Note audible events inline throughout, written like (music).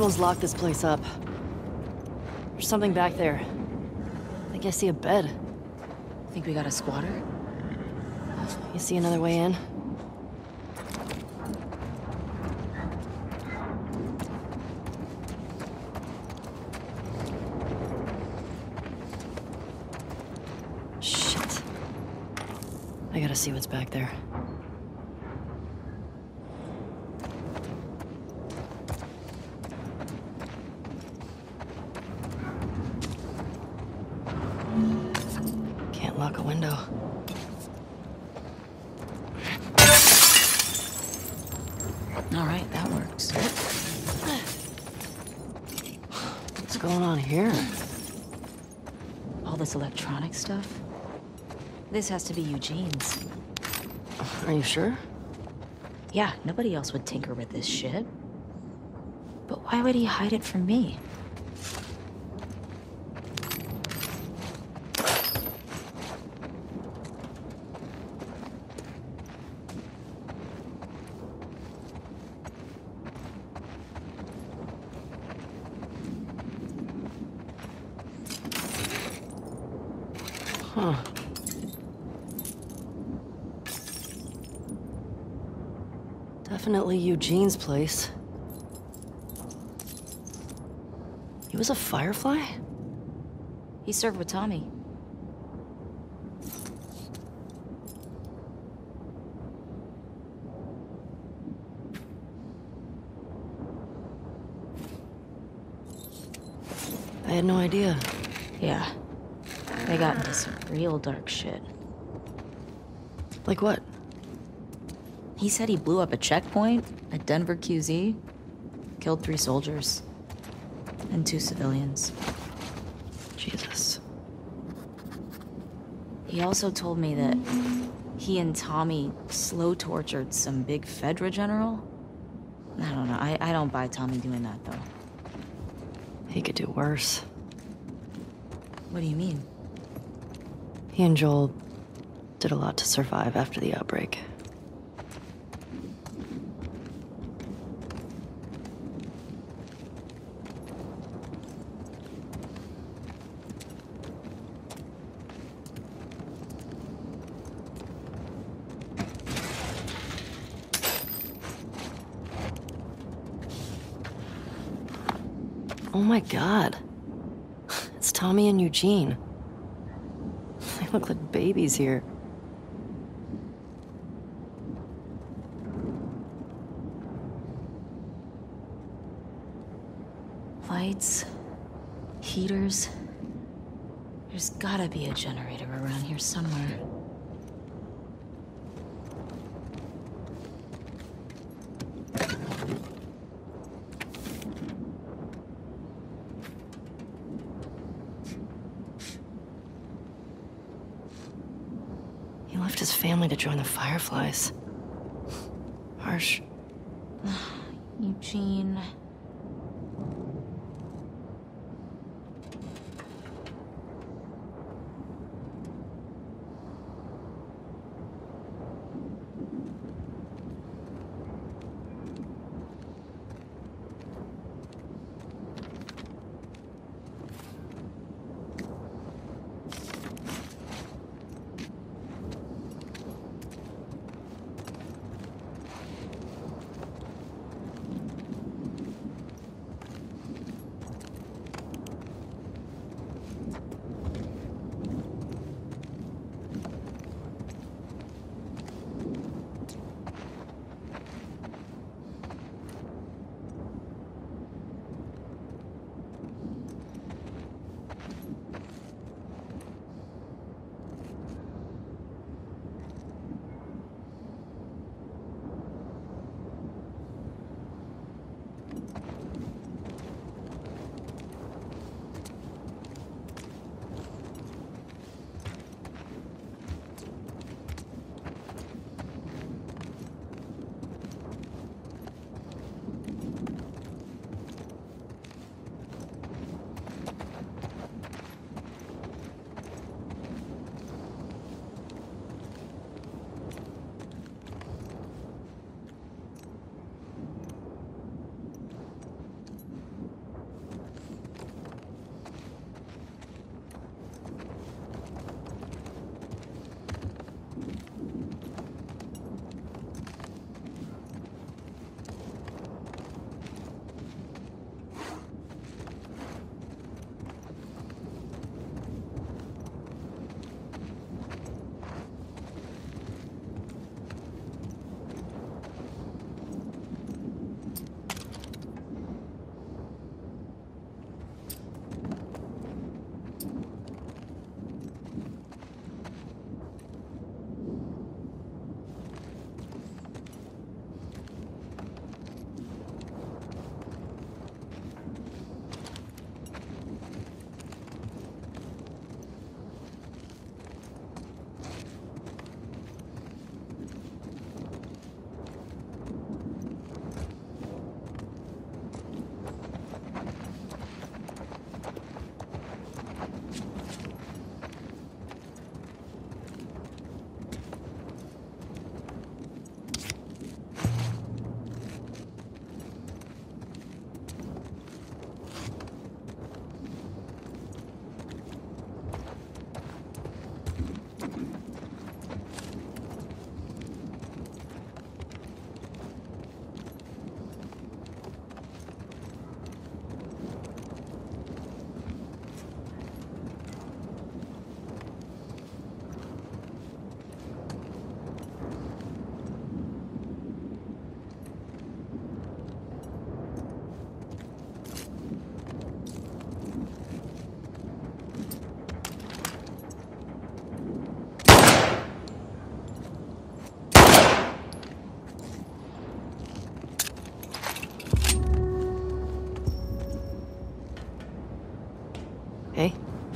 Someone's locked this place up. There's something back there. I think I see a bed. Think we got a squatter? You see another way in? Shit. I gotta see what's back there. This has to be Eugene's. Are you sure? Yeah, nobody else would tinker with this shit. But why would he hide it from me? Eugene's place. He was a firefly? He served with Tommy. I had no idea. Yeah. They got into some real dark shit. Like what? He said he blew up a checkpoint at Denver QZ, killed three soldiers, and two civilians. Jesus. He also told me that he and Tommy slow tortured some big Fedra general. I don't know. I, I don't buy Tommy doing that, though. He could do worse. What do you mean? He and Joel did a lot to survive after the outbreak. Oh my god. It's Tommy and Eugene. (laughs) They look like babies here. Lights, heaters. There's gotta be a generator around here somewhere. He left his family to join the Fireflies. Harsh. (sighs) Eugene.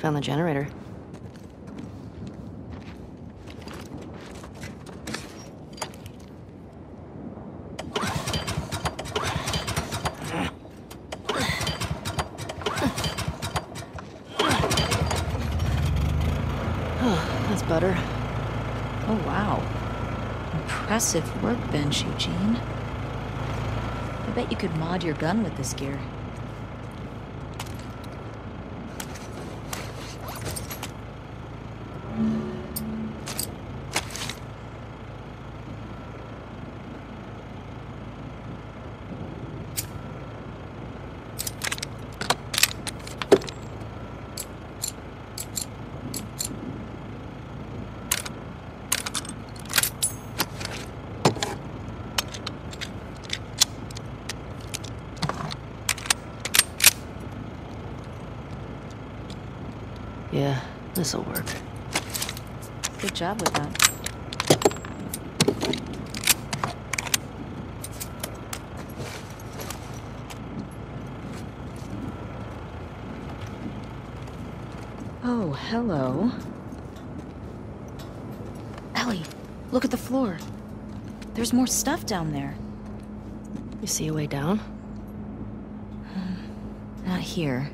Found the generator. (sighs) Oh, that's better. Oh, wow. Impressive workbench, Eugene. I bet you could mod your gun with this gear. Yeah, this'll work. Good job with that. Oh, hello. Ellie, look at the floor. There's more stuff down there. You see a way down? Not here.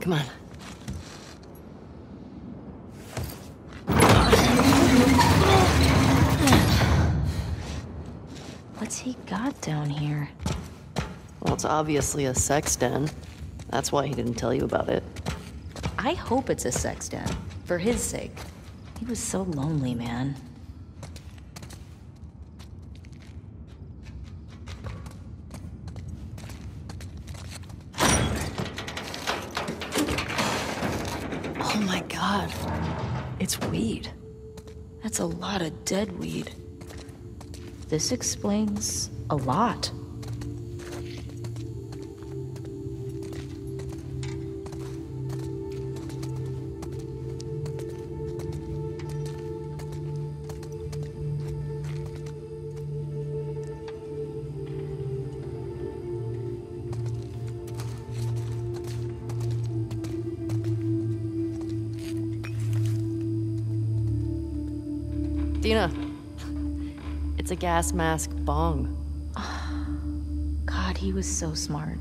Come on. What's he got down here? Well, it's obviously a sex den. That's why he didn't tell you about it. I hope it's a sex den. For his sake. He was so lonely, man. Oh my god. It's weed. That's a lot of dead weed. This explains a lot. It's a gas mask bong. (sighs) God, he was so smart.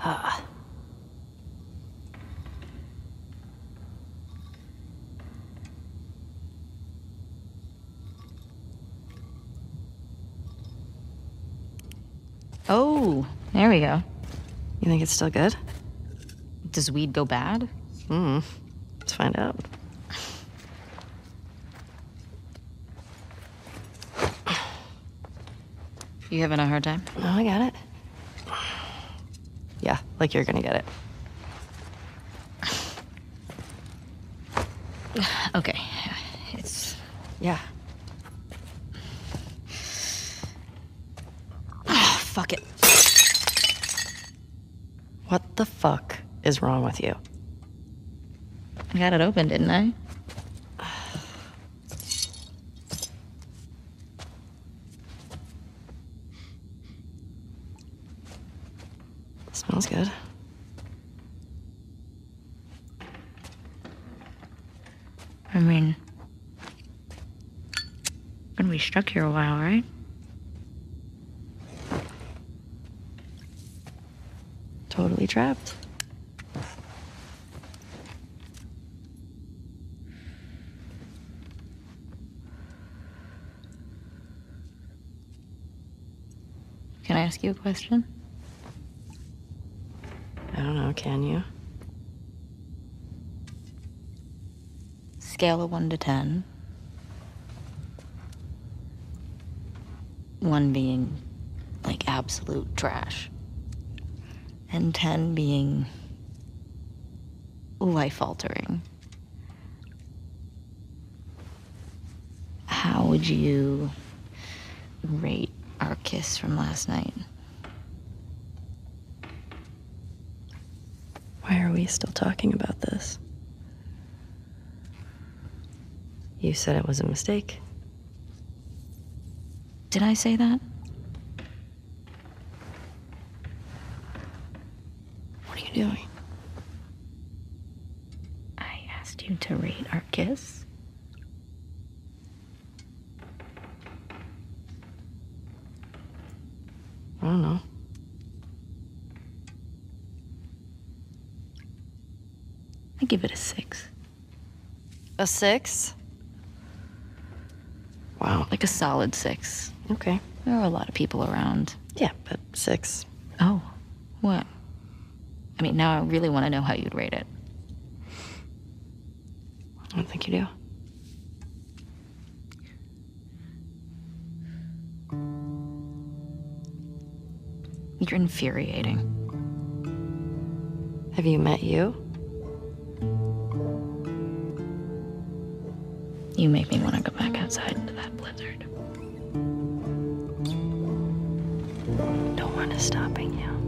Ah. Oh, there we go. You think it's still good? Does weed go bad? Hmm. Let's find out. You having a hard time? No, I got it. Yeah, like you're gonna get it. Okay. It's. Yeah. Oh, fuck it. What the fuck is wrong with you? I got it open, didn't I? Smells good. I mean. Been we stuck here a while, right? Totally trapped. Ask you a question? I don't know, can you? Scale of 1 to 10. 1 being like absolute trash. And 10 being life altering. How would you rate our kiss from last night? Why are we still talking about this? You said it was a mistake. Did I say that? What are you doing? I asked you to rate our kiss. I don't know. I give it a six. A six? Wow. Like a solid six. Okay. There are a lot of people around. Yeah, but six. Oh, what? I mean, now I really want to know how you'd rate it. I don't think you do. You're infuriating. Have you met you? You make me want to go back outside into that blizzard. No one is stopping you.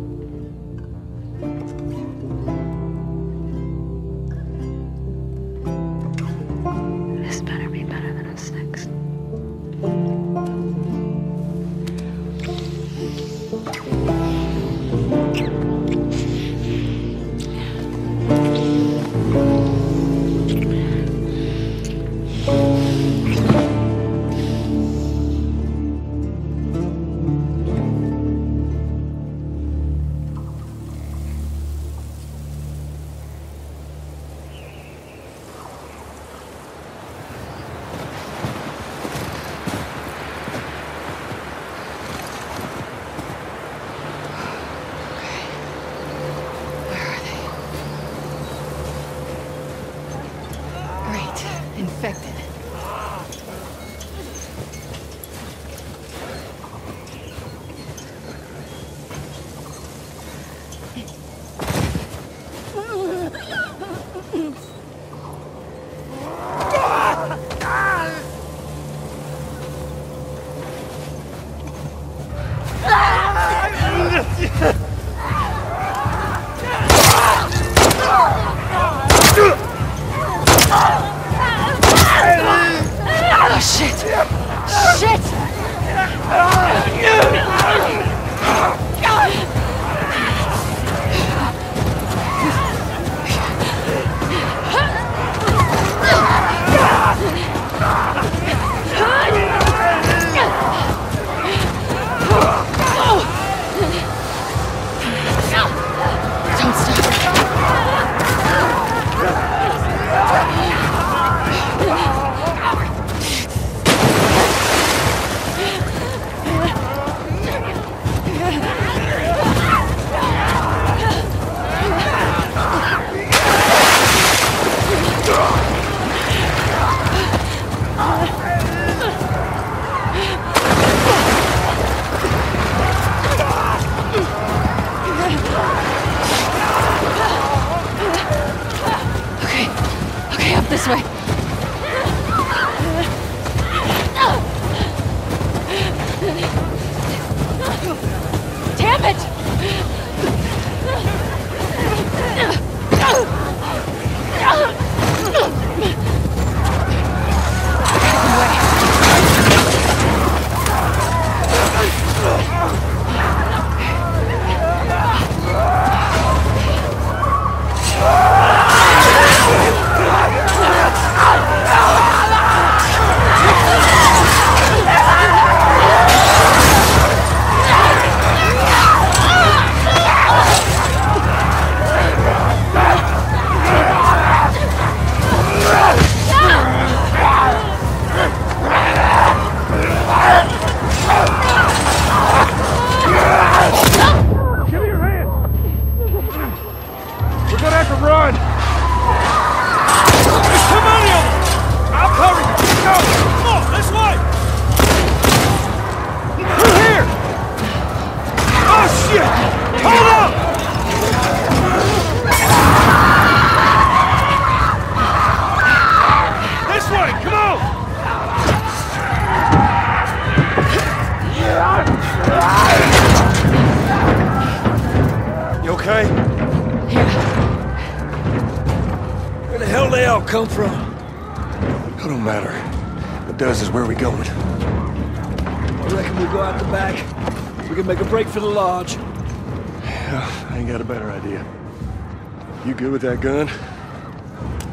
Good with that gun?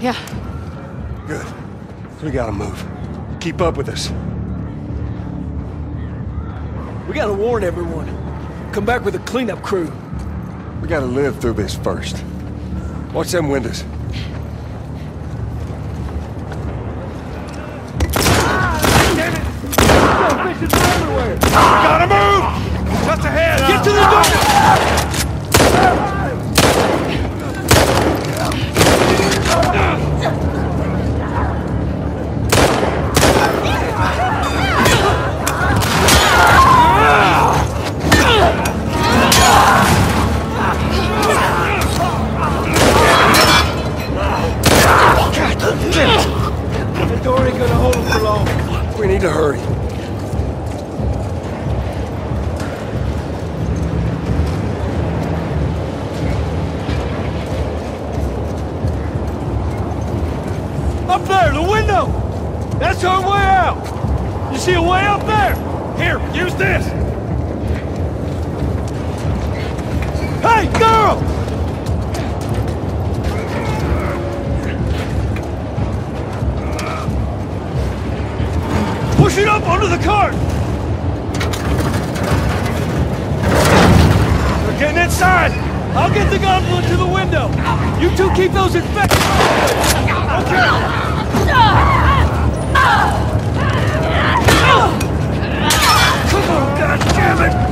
Yeah. Good. We gotta move. Keep up with us. We gotta warn everyone. Come back with a cleanup crew. We gotta live through this first. Watch them windows. Ah, gotta move! Just ahead! Get to the door! We need to hurry. Up there, the window! That's our way out! You see a way up there? Here, use this! Hey, girl! It up onto the cart! They're getting inside! I'll get the goblin to the window! You two keep those infected! Okay! Come on, goddammit!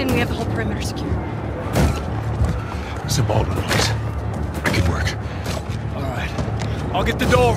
In. We have the whole perimeter secure. It's the Baldwin place. I can work. All right. I'll get the door.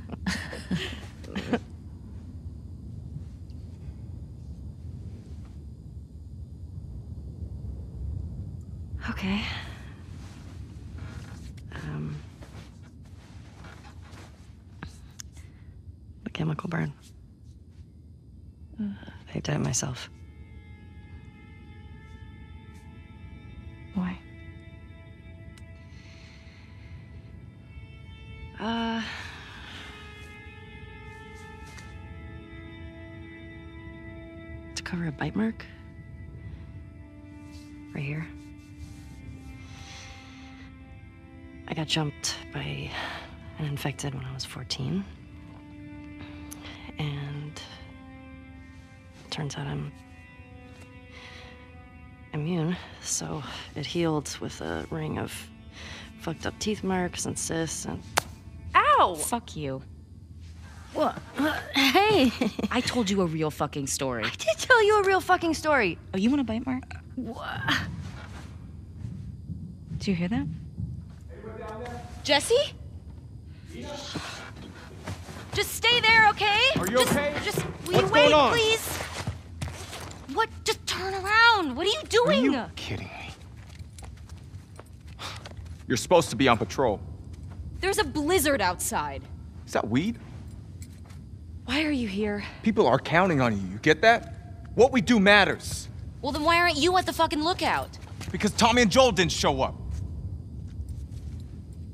Okay. Um. The chemical burn. I did it myself. Why? Uh. To cover a bite mark. Jumped by an infected when I was 14. And turns out I'm immune, so it healed with a ring of fucked up teeth marks and cysts and. Ow! Fuck you. What? Hey! I told you a real fucking story. I did tell you a real fucking story. Oh, you want a bite mark? What? Do you hear that? Jesse? Just stay there, okay? Are you just, okay? Just will What's you wait, please? What? Just turn around. What are you doing? Are you Kidding me. You're supposed to be on patrol. There's a blizzard outside. Is that weed? Why are you here? People are counting on you. You get that? What we do matters. Well, then why aren't you at the fucking lookout? Because Tommy and Joel didn't show up.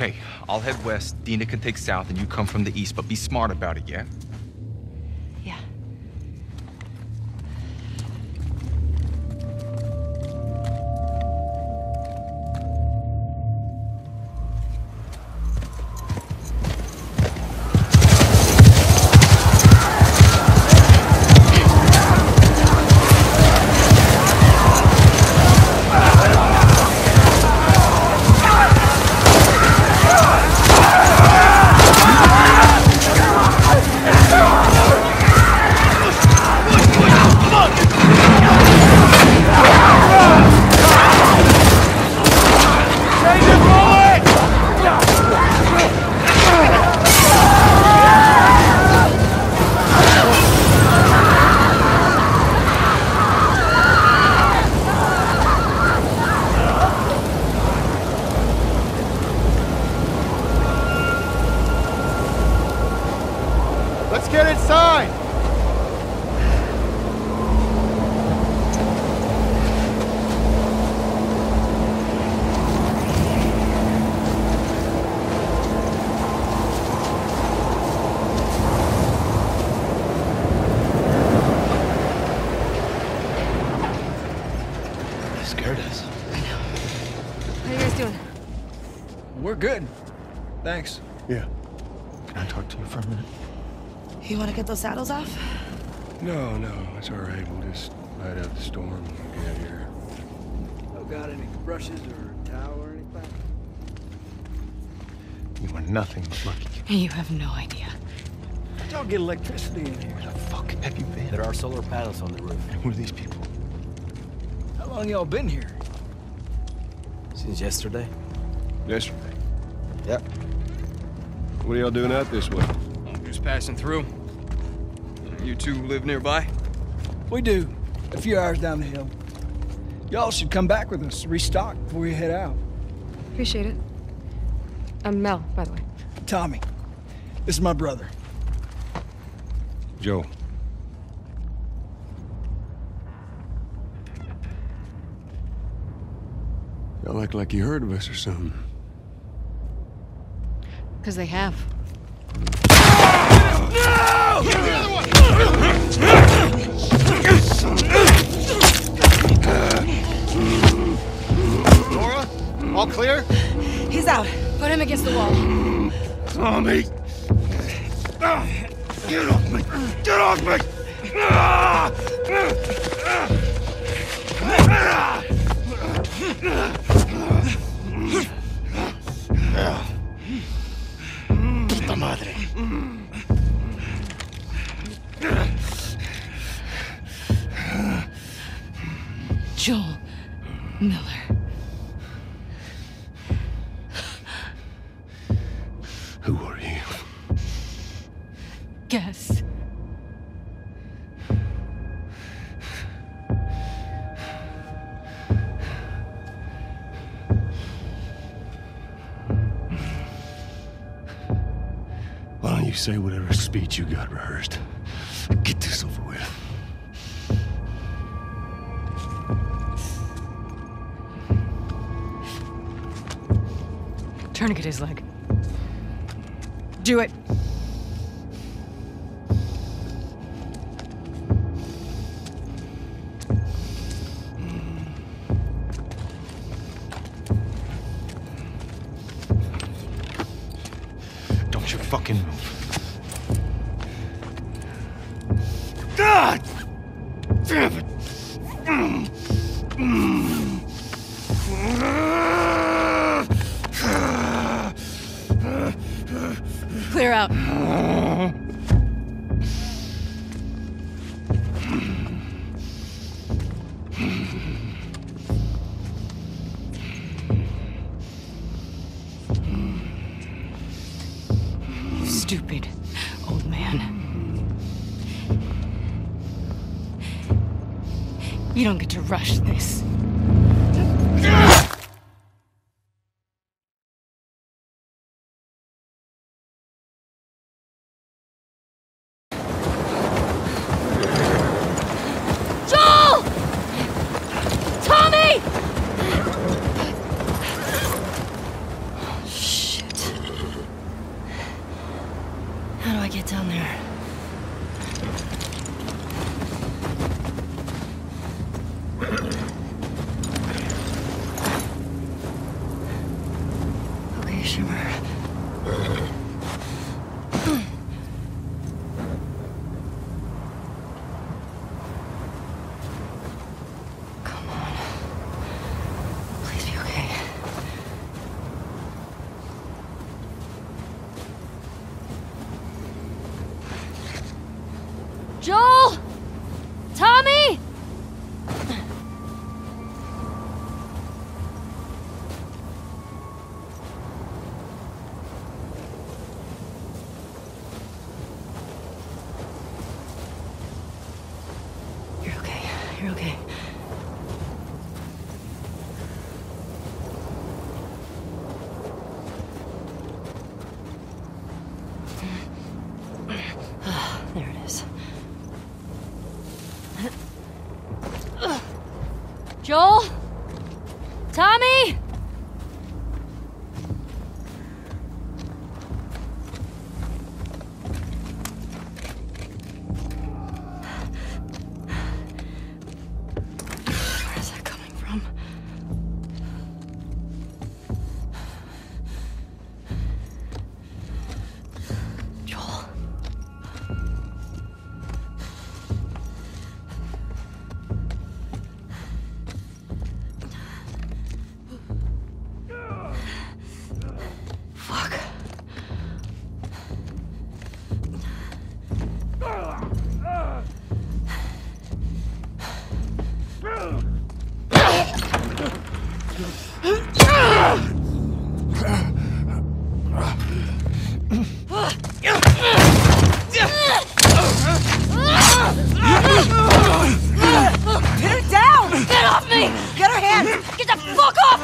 Okay, I'll head west. Dina can take south, and you come from the east, but be smart about it, yeah? Get those saddles off? No, no, it's all right. We'll just ride out the storm and get out of here. Oh, got any brushes or a towel or anything? You are nothing but lucky. You have no idea. How'd y'all get electricity in here? Where the fuck have you been? There are solar panels on the roof. And who are these people? How long y'all been here? Since yesterday? Yesterday. Yep. What are y'all doing out this way? Just passing through. You two live nearby? We do. A few hours down the hill. Y'all should come back with us, restock before we head out. Appreciate it. I'm Mel, by the way. Tommy, this is my brother. Joel. Y'all act like you heard of us or something. Because they have. Nora? All clear? He's out. Put him against the wall. Tommy! Get off me! Get off me! Puta madre. Joel Miller. Who are you? Guess. Why don't you say whatever speech you got rehearsed? Tourniquet his leg. Do it. Don't you fucking move. God! Rush this. Joel! Tommy! Shit. How do I get down there? Okay, Shimmer. Come on. Please be okay. Joel! Tommy! You're okay. You're okay. Ah, there it is. Joel? Tommy?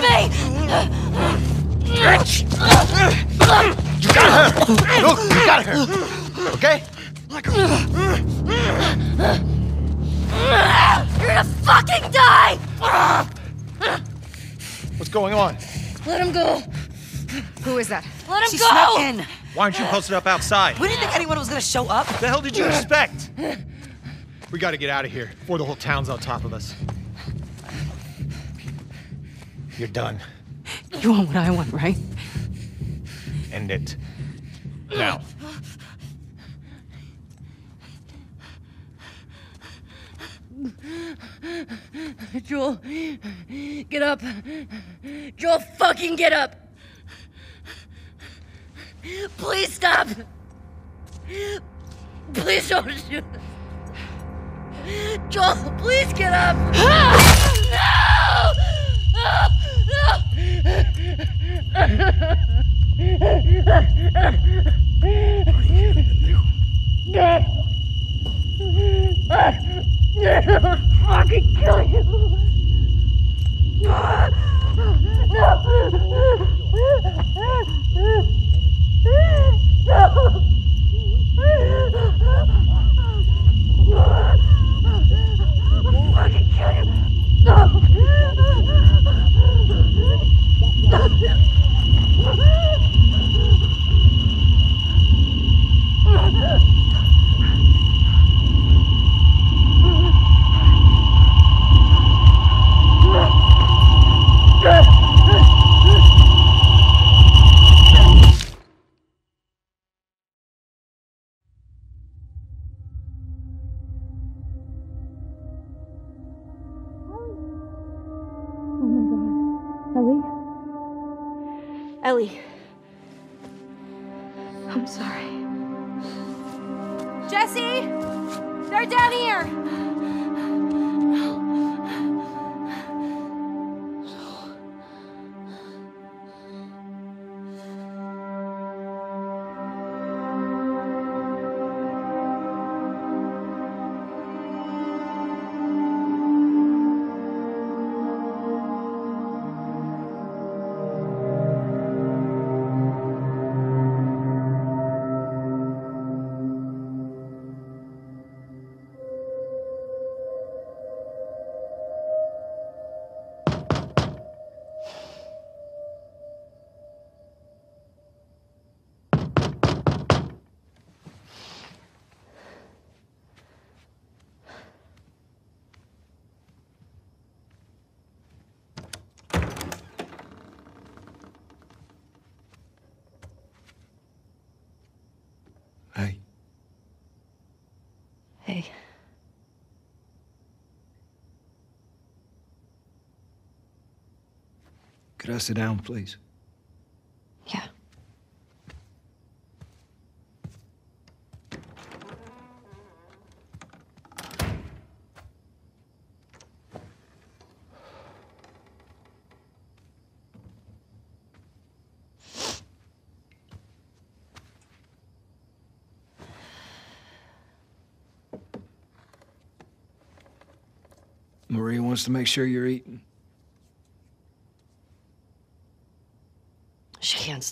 Fuck off me! You got her! Look, you got her! Okay? You're gonna fucking die! What's going on? Let him go! Who is that? Let him She go! snuck in. Why aren't you posted up outside? We didn't think anyone was gonna show up. What the hell did you expect? We gotta get out of here before the whole town's on top of us. You're done. You want what I want, right? End it. Now. Joel, get up. Joel, fucking get up. Please stop. Please don't shoot. Joel, please get up. Ah! Ah! Fucking kill you. (laughs) Ellie. Could I sit down, please? yeah. Maria wants to make sure you're eating. She can't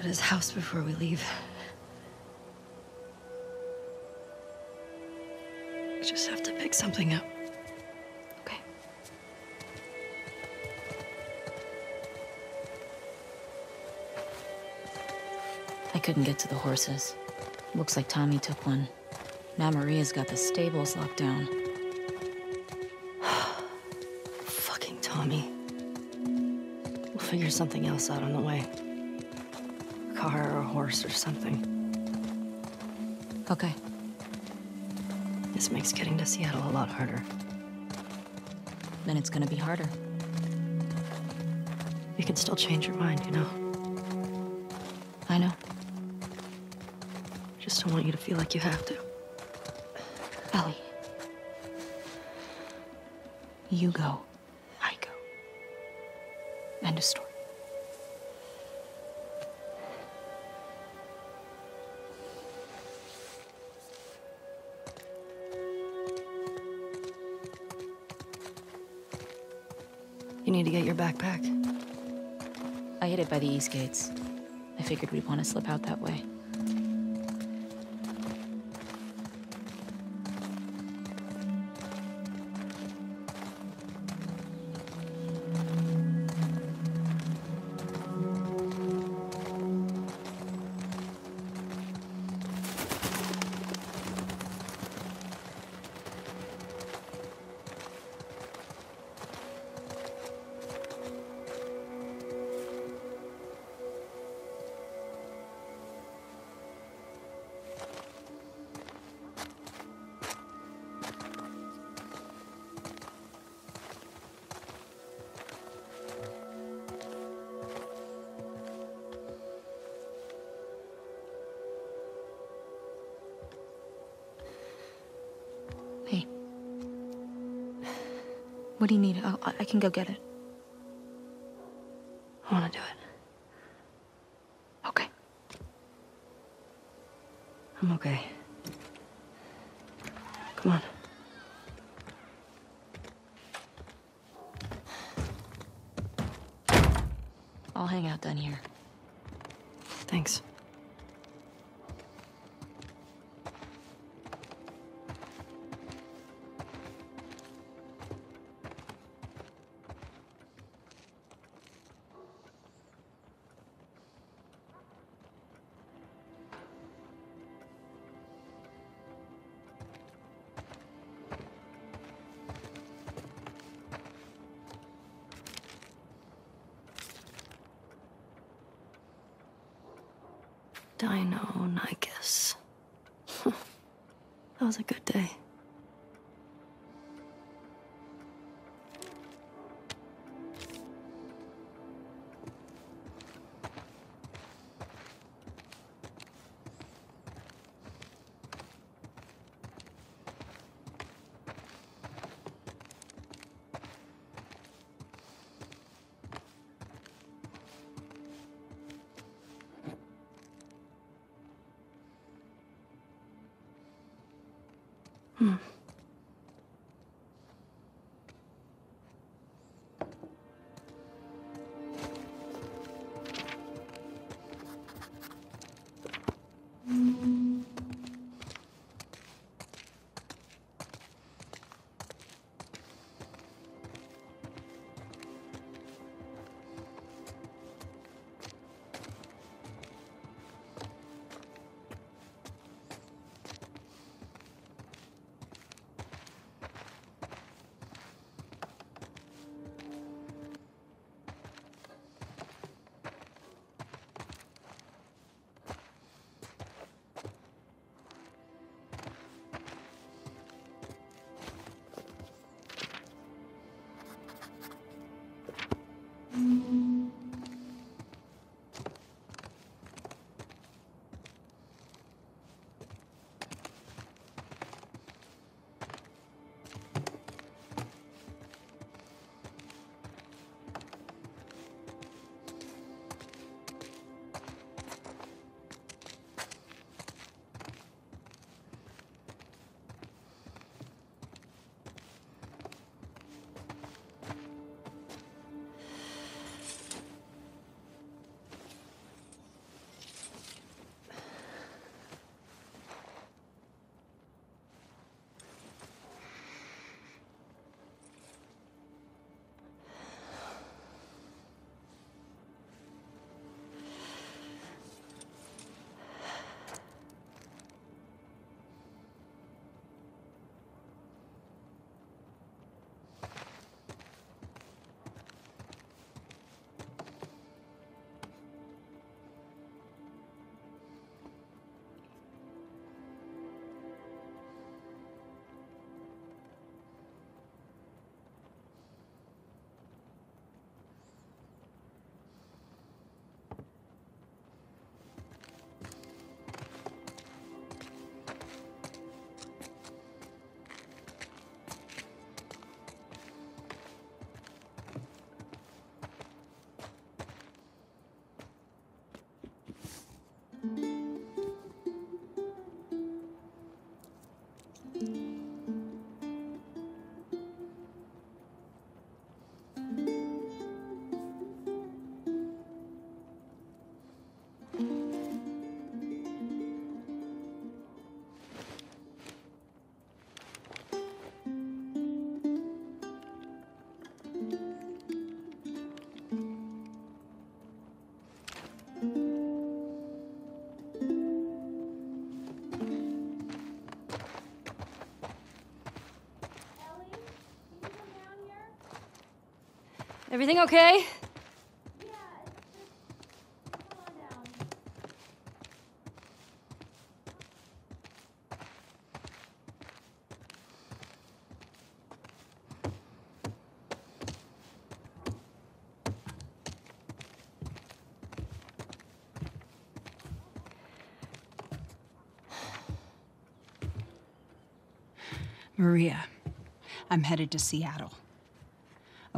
At his house before we leave. We just have to pick something up. Okay. I couldn't get to the horses. Looks like Tommy took one. Now Maria's got the stables locked down. (sighs) Fucking Tommy. We'll figure something else out on the way. A car or a horse or something. Okay. This makes getting to Seattle a lot harder. Then it's gonna be harder. You can still change your mind, you know? I know. Just don't want you to feel like you have to. Ellie. You go. To get your backpack. I hid it by the east gates. I figured we'd want to slip out that way. What do you need? I'll, I can go get it. Was a good day. Everything okay? Maria, I'm headed to Seattle.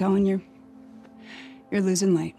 Going. You're you're losing light.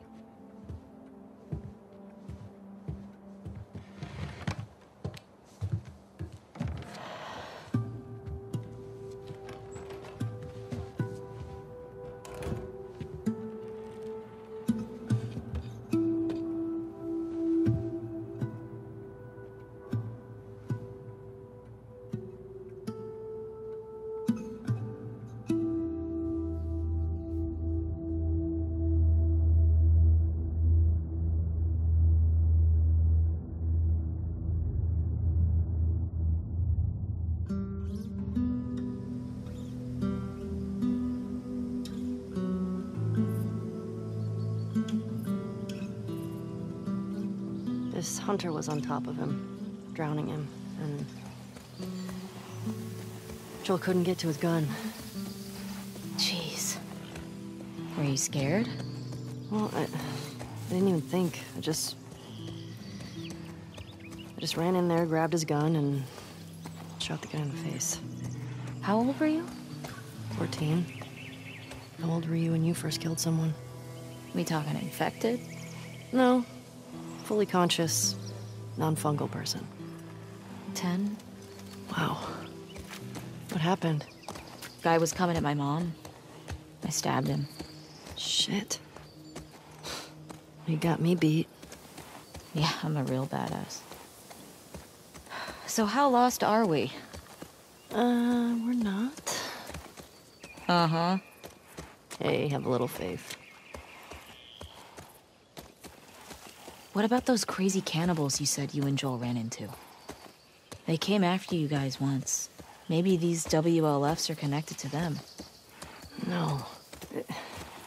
Hunter was on top of him, drowning him, and Joel couldn't get to his gun. Jeez. Were you scared? Well, I, I didn't even think. I just, I just ran in there, grabbed his gun, and shot the guy in the face. How old were you? 14. How old were you when you first killed someone? We talking infected? No. Fully conscious, non-fungal person. Ten? Wow. What happened? Guy was coming at my mom. I stabbed him. Shit. You got me beat. Yeah, I'm a real badass. So how lost are we? Uh, we're not. Uh-huh. Hey, have a little faith. What about those crazy cannibals you said you and Joel ran into? They came after you guys once. Maybe these WLFs are connected to them. No. It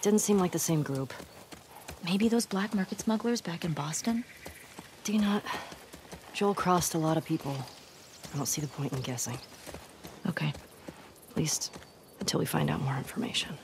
didn't seem like the same group. Maybe those black market smugglers back in Boston? Do you not? Joel crossed a lot of people. I don't see the point in guessing. Okay. At least until we find out more information.